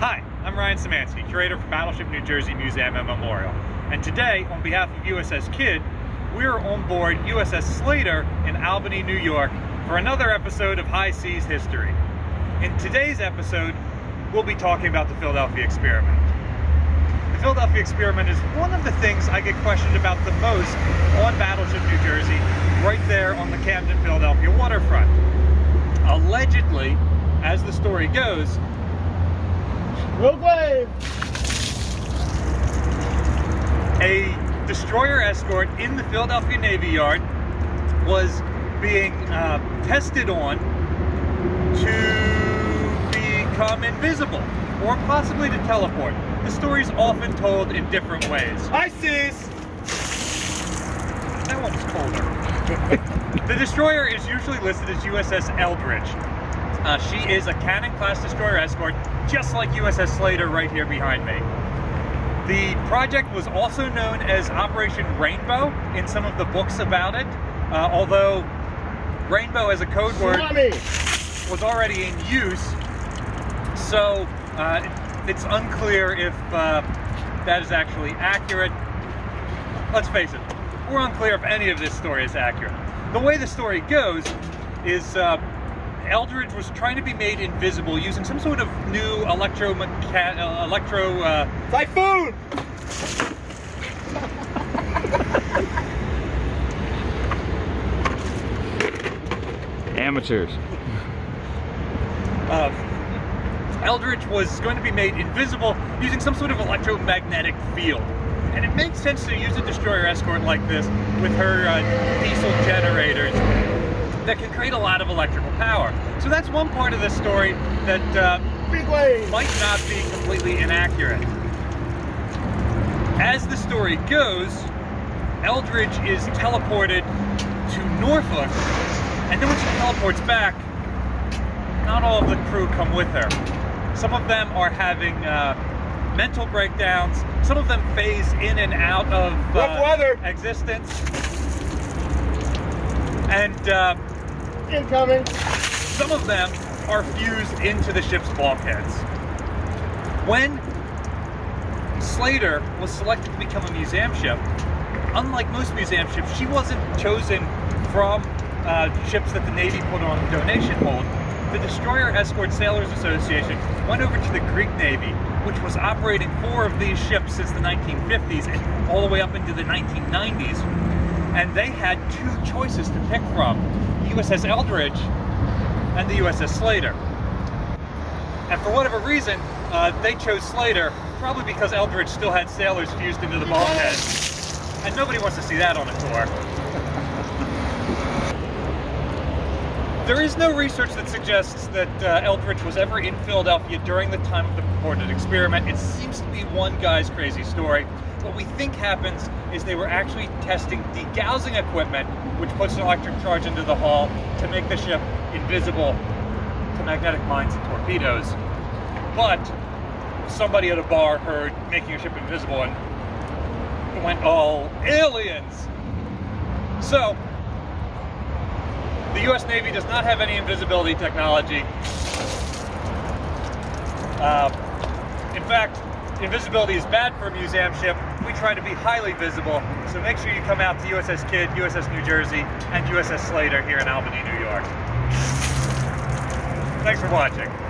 I'm Ryan Szimanski, curator for Battleship New Jersey Museum and Memorial. And today, on behalf of USS Kidd, we're on board USS Slater in Albany, New York for another episode of High Seas History. In today's episode, we'll be talking about the Philadelphia Experiment. The Philadelphia Experiment is one of the things I get questioned about the most on Battleship New Jersey, right there on the Camden, Philadelphia waterfront. Allegedly, as the story goes, Rogue wave! a destroyer escort in the Philadelphia Navy Yard was being uh, tested on to become invisible or possibly to teleport. The story's often told in different ways. Seas! That one's colder. the destroyer is usually listed as USS Eldridge. Uh, she is a Cannon-class destroyer escort, just like USS Slater right here behind me. The project was also known as Operation Rainbow in some of the books about it, uh, although Rainbow as a code word Tsunami! was already in use, so uh, it's unclear if uh, that is actually accurate. Let's face it, we're unclear if any of this story is accurate. The way the story goes is uh, Eldridge was trying to be made invisible using some sort of new electro uh, electro uh, Typhoon! Amateurs. uh, Eldridge was going to be made invisible using some sort of electromagnetic field. And it makes sense to use a destroyer escort like this with her uh, diesel generators that can create a lot of electrical power. So that's one part of the story that uh, Big might not be completely inaccurate. As the story goes, Eldridge is teleported to Norfolk, and then when she teleports back, not all of the crew come with her. Some of them are having uh, mental breakdowns, some of them phase in and out of weather. existence. And uh, Incoming! some of them are fused into the ship's bulkheads. When Slater was selected to become a museum ship, unlike most museum ships, she wasn't chosen from uh, ships that the Navy put on donation hold. The Destroyer Escort Sailors Association went over to the Greek Navy, which was operating four of these ships since the 1950s and all the way up into the 1990s. And they had two choices to pick from, USS Eldridge and the USS Slater. And for whatever reason, uh, they chose Slater, probably because Eldridge still had sailors fused into the bulkhead. And nobody wants to see that on a tour. There is no research that suggests that uh, Eldridge was ever in Philadelphia during the time of the purported experiment. It seems to be one guy's crazy story. What we think happens is they were actually testing degaussing equipment, which puts an electric charge into the hull to make the ship invisible to magnetic mines and torpedoes. But somebody at a bar heard making a ship invisible and went all aliens. So the U.S. Navy does not have any invisibility technology. Uh, in fact, invisibility is bad for a museum ship. We try to be highly visible, so make sure you come out to USS Kidd, USS New Jersey, and USS Slater here in Albany, New York. Thanks for watching.